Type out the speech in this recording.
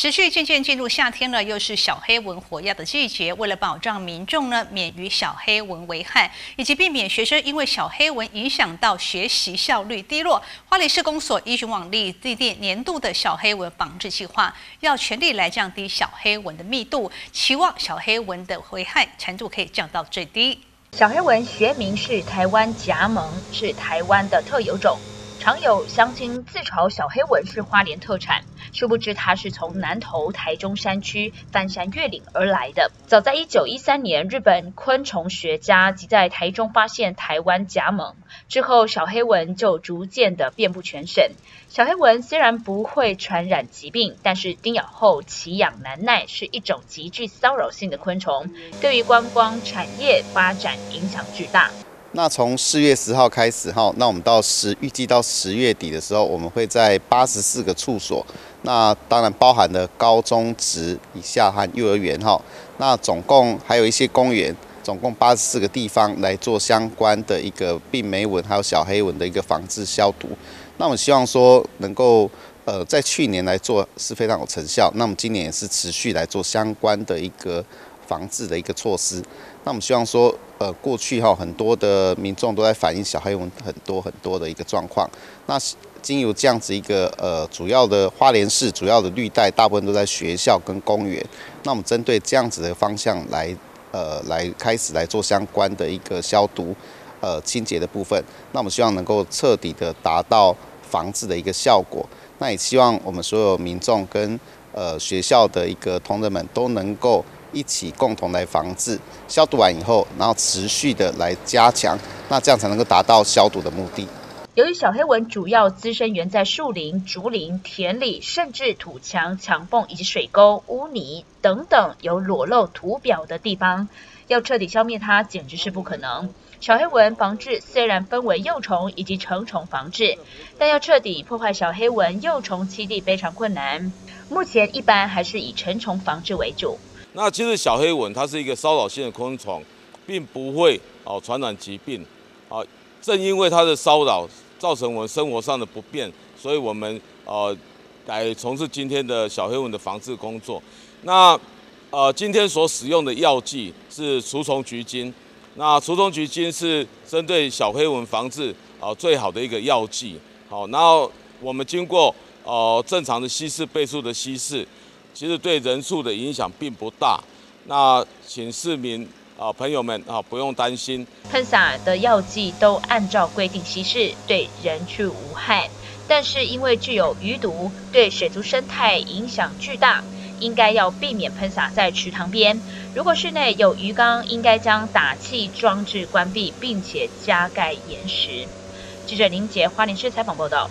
时序渐渐进入夏天了，又是小黑蚊活跃的季节。为了保障民众呢免于小黑蚊危害，以及避免学生因为小黑蚊影响到学习效率低落，花莲市公所依循往例制定年度的小黑蚊防治计划，要全力来降低小黑蚊的密度，期望小黑蚊的危害程度可以降到最低。小黑蚊学名是台湾夹萌，是台湾的特有种。常有乡亲自嘲小黑蚊是花莲特产，殊不知它是从南投台中山区翻山越岭而来的。早在一九一三年，日本昆虫学家即在台中发现台湾甲猛之后，小黑蚊就逐渐的遍布全省。小黑蚊虽然不会传染疾病，但是叮咬后奇痒难耐，是一种极具骚扰性的昆虫，对于观光产业发展影响巨大。那从四月十号开始哈，那我们到十预计到十月底的时候，我们会在八十四个处所，那当然包含了高中职以下和幼儿园哈，那总共还有一些公园，总共八十四个地方来做相关的一个病媒蚊还有小黑蚊的一个防治消毒。那我们希望说能够呃在去年来做是非常有成效，那么今年也是持续来做相关的一个防治的一个措施。那我们希望说。呃，过去哈很多的民众都在反映小黑蚊很多很多的一个状况。那经由这样子一个呃主要的花莲市主要的绿带，大部分都在学校跟公园。那我们针对这样子的方向来呃来开始来做相关的一个消毒呃清洁的部分。那我们希望能够彻底的达到防治的一个效果。那也希望我们所有民众跟呃学校的一个同仁们都能够。一起共同来防治，消毒完以后，然后持续的来加强，那这样才能够达到消毒的目的。由于小黑蚊主要滋生源在树林、竹林、田里，甚至土墙、墙缝以及水沟、污泥等等有裸露土表的地方，要彻底消灭它简直是不可能。小黑蚊防治虽然分为幼虫以及成虫防治，但要彻底破坏小黑蚊幼虫栖地非常困难。目前一般还是以成虫防治为主。那其实小黑蚊它是一个骚扰性的昆虫，并不会哦传染疾病，啊，正因为它的骚扰造成我们生活上的不便，所以我们呃来从事今天的小黑蚊的防治工作。那呃今天所使用的药剂是除虫菊精，那除虫菊精是针对小黑蚊防治啊最好的一个药剂。好，然后我们经过呃正常的稀释倍数的稀释。其实对人数的影响并不大，那请市民啊朋友们啊不用担心。喷洒的药剂都按照规定稀释，对人畜无害，但是因为具有余毒，对水族生态影响巨大，应该要避免喷洒在池塘边。如果室内有鱼缸，应该将打气装置关闭，并且加盖岩石。记者林杰花莲市采访报道。